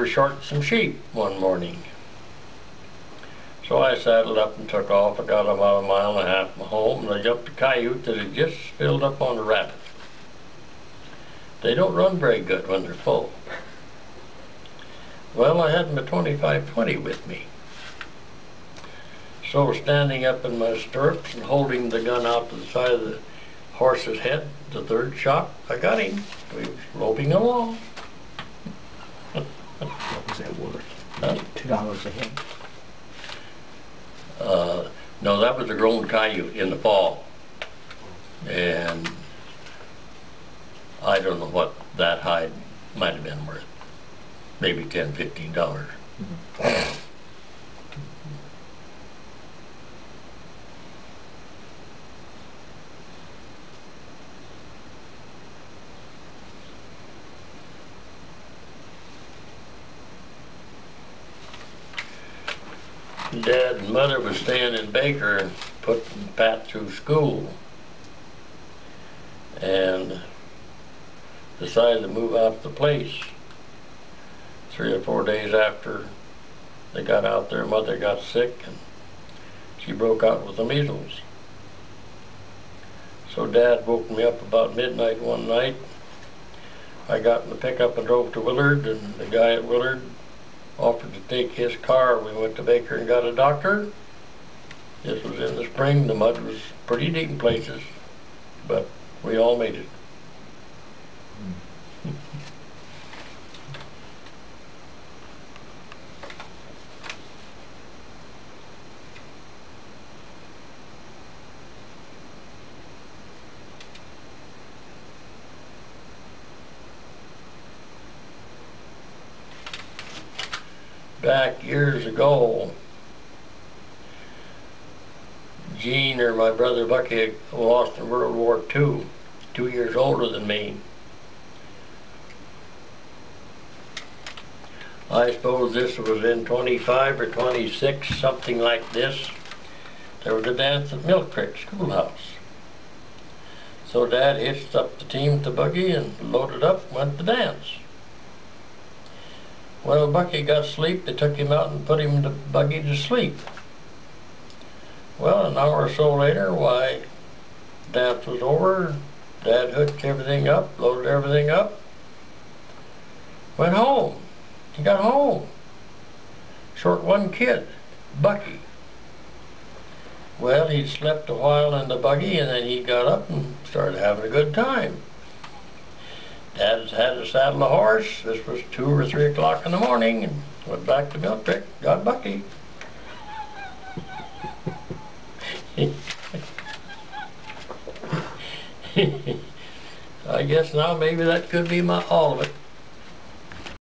were short some sheep one morning. So I saddled up and took off. I got about a mile and a half from home, and I jumped a coyote that had just filled up on a rabbit. They don't run very good when they're full. Well, I had my 25-20 with me. So standing up in my stirrups and holding the gun out to the side of the horse's head, the third shot, I got him. We was loping along. What was that worth? Huh? Two dollars a head. Uh, no, that was a grown coyote in the fall. And I don't know what that hide might have been worth. Maybe ten, fifteen dollars. Dad and mother was staying in Baker and putting Pat through school. And decided to move out of the place. Three or four days after they got out there, mother got sick and she broke out with the measles. So dad woke me up about midnight one night. I got in the pickup and drove to Willard and the guy at Willard offered take his car. We went to Baker and got a doctor. This was in the spring. The mud was pretty deep in places, but we all made it. Back years ago, Gene or my brother Bucky lost in World War II, two years older than me. I suppose this was in 25 or 26, something like this. There was a dance at Milk Creek Schoolhouse. So Dad hitched up the team to the buggy and loaded up, went to dance. Well, Bucky got sleep. They took him out and put him in the buggy to sleep. Well, an hour or so later, why, dance was over. Dad hooked everything up, loaded everything up, went home. He got home. Short one kid, Bucky. Well, he slept a while in the buggy and then he got up and started having a good time. Dad's had to saddle a horse. This was two or three o'clock in the morning and went back to Milk Creek, got Bucky. I guess now maybe that could be my all of it.